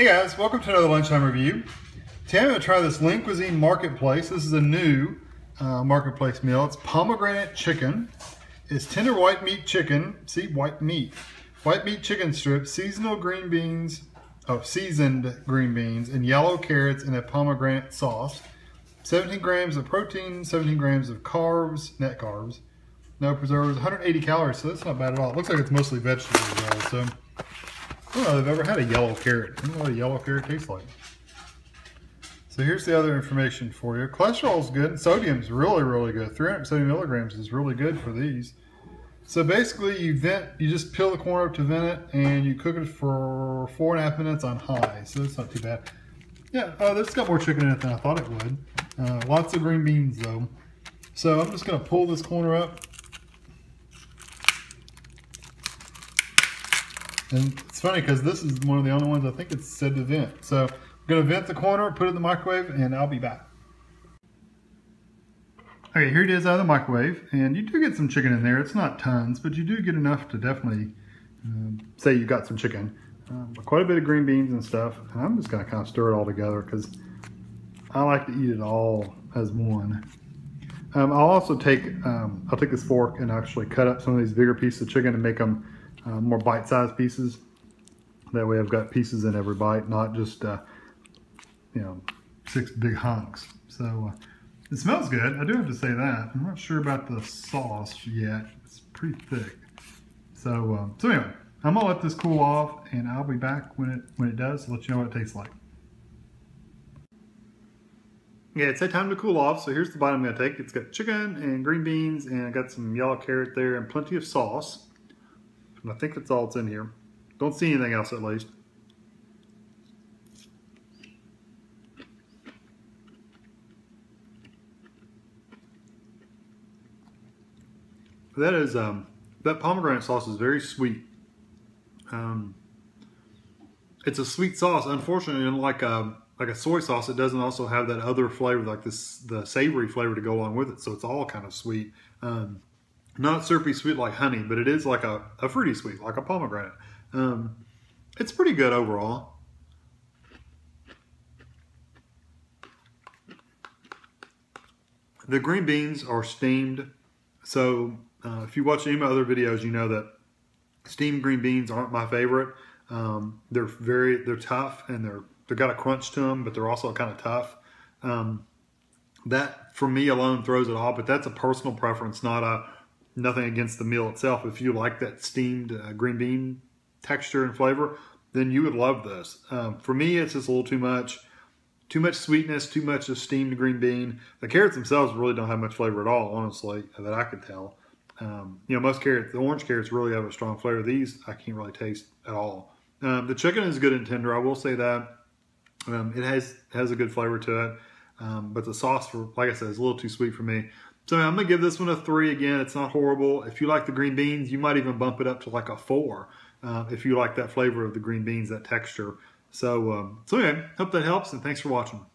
Hey guys, welcome to another lunchtime review. Today I'm going to try this Lean Cuisine Marketplace. This is a new uh, Marketplace meal. It's pomegranate chicken. It's tender white meat chicken. See, white meat. White meat chicken strips, seasonal green beans, oh, seasoned green beans, and yellow carrots in a pomegranate sauce. 17 grams of protein, 17 grams of carbs, net carbs, no preservatives, 180 calories, so that's not bad at all. It looks like it's mostly vegetables so I don't know if I've ever had a yellow carrot. I don't know what a yellow carrot tastes like. So here's the other information for you. Cholesterol is good. Sodium is really, really good. 370 milligrams is really good for these. So basically, you vent, you just peel the corn up to vent it, and you cook it for four and a half minutes on high. So it's not too bad. Yeah, uh, this got more chicken in it than I thought it would. Uh, lots of green beans though. So I'm just gonna pull this corner up And it's funny because this is one of the only ones I think it's said to vent. So I'm going to vent the corner, put it in the microwave, and I'll be back. Okay, here it is out of the microwave, and you do get some chicken in there. It's not tons, but you do get enough to definitely uh, say you got some chicken. Um, quite a bit of green beans and stuff. And I'm just going to kind of stir it all together because I like to eat it all as one. Um, I'll also take, um, I'll take this fork and actually cut up some of these bigger pieces of chicken and make them uh, more bite-sized pieces. That way I've got pieces in every bite, not just, uh, you know, six big hunks. So uh, it smells good. I do have to say that. I'm not sure about the sauce yet. It's pretty thick. So, uh, so anyway, I'm gonna let this cool off and I'll be back when it when it does to let you know what it tastes like. Yeah, it's that time to cool off. So here's the bite I'm gonna take. It's got chicken and green beans and I got some yellow carrot there and plenty of sauce. And I think that's all that's in here. Don't see anything else at least. That is, um, that pomegranate sauce is very sweet. Um, it's a sweet sauce. Unfortunately, unlike a, like a soy sauce, it doesn't also have that other flavor, like this the savory flavor to go along with it. So it's all kind of sweet. Um, not syrupy sweet like honey, but it is like a, a fruity sweet, like a pomegranate. Um, it's pretty good overall. The green beans are steamed. So uh, if you watch any of my other videos, you know that steamed green beans aren't my favorite. Um, they're very, they're tough and they're, they've got a crunch to them, but they're also kind of tough. Um, that for me alone throws it off, but that's a personal preference, not a, nothing against the meal itself. If you like that steamed uh, green bean texture and flavor, then you would love this. Um, for me, it's just a little too much. Too much sweetness, too much of steamed green bean. The carrots themselves really don't have much flavor at all, honestly, that I could tell. Um, you know, most carrots, the orange carrots really have a strong flavor. These I can't really taste at all. Um, the chicken is good and tender, I will say that. Um, it has has a good flavor to it, um, but the sauce, for like I said, is a little too sweet for me. So I'm going to give this one a three again. It's not horrible. If you like the green beans, you might even bump it up to like a four uh, if you like that flavor of the green beans, that texture. So, um, so anyway, hope that helps and thanks for watching.